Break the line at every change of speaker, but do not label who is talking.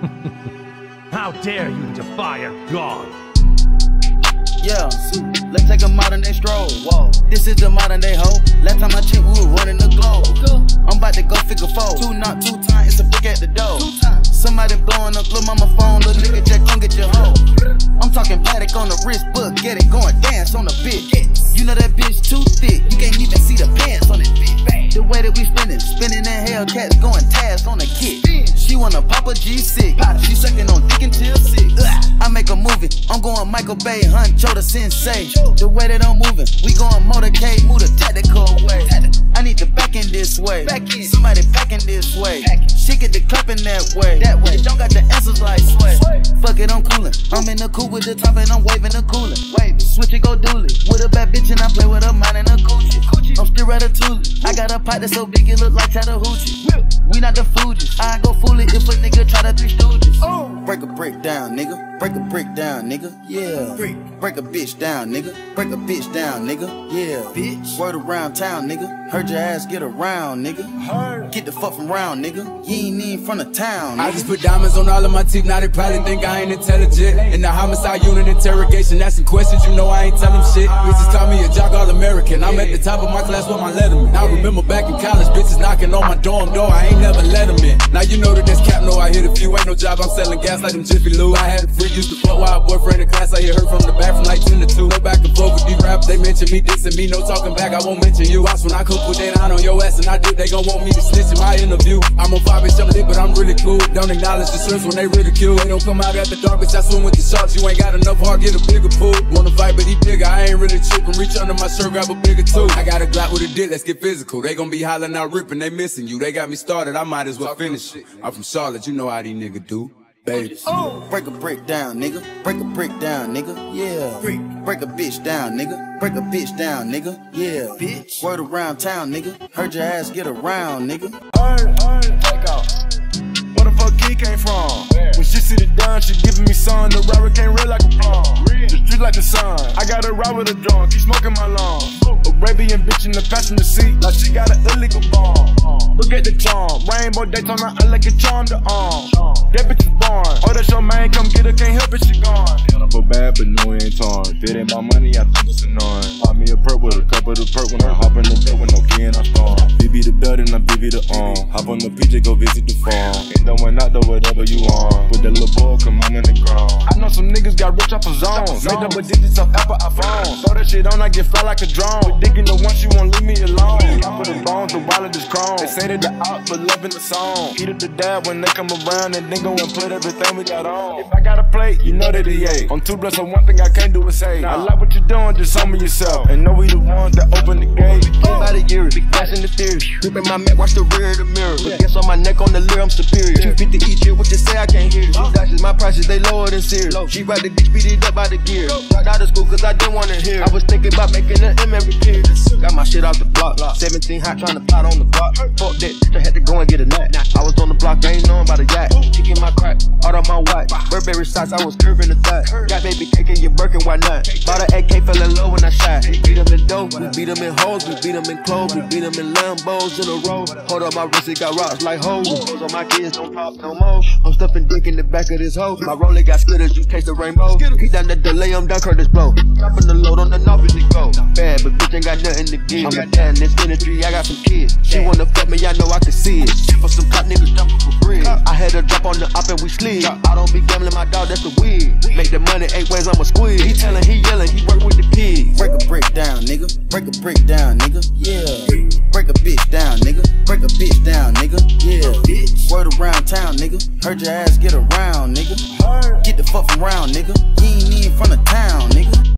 How dare you defy a god?
Yeah, let's take a modern day stroll. Whoa, this is the modern day hoe. Last time I checked, we were running the globe. I'm about to go figure four. Two not two times, it's a brick at the door. Somebody blowing up, little mama phone, little nigga just gon' get your hoe. I'm talking Patek on the wrist, book, get it going, dance on the bitch. You know that bitch too thick, you can't even see the pants on it. The way that we spinning, spinning that Hellcats, going task on the kick. Wanna pop a G6, she sucking on dick until six. I make a movie, I'm going Michael Bay, Hunt Huncho the sensei. The way that I'm moving, we going motorcade, move the tactical way. I need to back in this way, somebody packing this way. She get the clapping that way, that way. Don't got the answers like sway. Fuck it, I'm coolin'. I'm in the coupe with the top and I'm waving the cooler. Wave, switch it, go dooley. With a bad bitch and I play with a mind and a Gucci. I'm still ratatouille. I got a pot that's so big it look like Chattahoochee. We not the Fugees. I go fool it if a nigga try to three stooges. Oh. Break a brick down, nigga. Break a brick down, nigga. Yeah. Break a bitch down, nigga. Break a bitch down, nigga. Yeah. Bitch. Word around town, nigga. Heard your ass get around, nigga. Get the fuck from round, nigga. You ain't even from the town.
I just put diamonds on all of my teeth, now they probably think I ain't intelligent. In the homicide unit interrogation, asking questions, you know I ain't tell them shit. Bitches call me a jock all American. I'm at the top of my class with my letterman. I remember back in college, bitches knocking on my dorm door, I ain't never let them in. Now you know that that's cap, no, I hit a few. Ain't no job, I'm selling gas like them Jiffy Lube. I had a freak, used to fuck while a boyfriend in class. I hear her from the back from like 10 to 2. No back and forth with these rap, they mention me, dissing me, no talking back. I won't mention you. Watch when I cook with that on your ass, and I do, they gon' want me to snitch in my interview. I'm on fire, bitch, I'm lit, but I'm really cool. Don't acknowledge the shrimps when they ridicule. They don't come out at the dark, bitch, I swim with the sharks. You ain't got enough heart, get a bigger pool. Wanna fight, but he bigger. I ain't really tripping. Reach under my shirt, grab a bigger tool. I got a Glock with a dick, let's get physical. They gon' be hollering out, ripping, they missing you. They got me started, I might as well finish it. I'm from Charlotte, you know how these niggas do. Baby. Oh.
Break a brick down, nigga. Break a brick down, nigga. Yeah. Break a bitch down, nigga. Break a bitch down, nigga. Yeah. Bitch. Word around town, nigga. Heard your ass get around, nigga.
Alright, alright, take off. Where the fuck he came from? When she see the done, she giving me sun. The robber came real like a plum. The street like the sun. I got a ride with a drunk, keep smoking my lungs. Arabian bitch in the passenger seat, like she got an illegal bomb. Look at the charm, rainbow Daytona, I like a charm to arm. That bitch is born. Oh, that's your man, come get her, can't help it, she gone.
I feel bad, but no, ain't torn. If it ain't my money, I think it's annoying. Pop me a perk with a cup of the perk when I hop in the bed with no key and I storm. BB the belt and I BB the arm. Hop on the PJ, go visit the farm. Ain't no one out there,
got rich off a zones. Made double digits off Apple iPhone. Throw that shit on, I get fly like a drone. But digging the one, she won't leave me alone. I put the bones, the wallet is chrome. They say that the out, but loving the song. Eat up the dab when they come around and then go and put everything we got on. If I got a plate, you know that he ate. I'm too blessed, so one thing I can't do is say. I like what you're doing, just me yourself. And know we the ones that open the gate.
By the year, big fast in the theory. Gripping my Mac, watch the rear of the mirror. But guess on my neck on the leer, I'm superior. 250 each year, what you say, I can't hear. Two dashes, my prices, they lower than Sears. She ride the bitch, beat it up by the gear. Got out of school, cause I didn't wanna hear. I was thinking about making an M every year. Got my shit off the block. 17 hot, trying to plot on the block. Fuck that, I had to go and get a nut. I was on the block, ain't knowing about a yacht. Kicking my Burberry socks, I was curving the thigh. Got baby cake in your Birkin, why not? Bought an AK, fell in love when I shot. Beat them in dope, we beat them in hoes, we beat them in clothes, we beat them in Lambos in a row. Hold up, my wrist, it got rocks like hoes. Hoes on my kids, don't pop no more. I'm stuffing dick in the back of this hoe. My roller got splitters, you taste the rainbow. Keep down the delay, I'm done, Kurtis Blow. Dropping the load on the knob as it go. Bad, but bitch ain't got nothing to give. I'm a dad in this industry, I got some kids. She wanna fuck me, I know I can see it. For some cop niggas jumping for free. I had a drop on the up and we slid. I don't be gambling my dog, that's the weird. Make the money eight ways, I'ma squeeze. He tellin', he yelling, he work with the pigs.
Break a brick down, nigga. Break a brick down, nigga. Yeah. Break a bitch down, nigga. Break a bitch down, nigga. Yeah. Word around town, nigga. Heard your ass get around, nigga. Get the fuck from round, nigga. You ain't even from the town, nigga.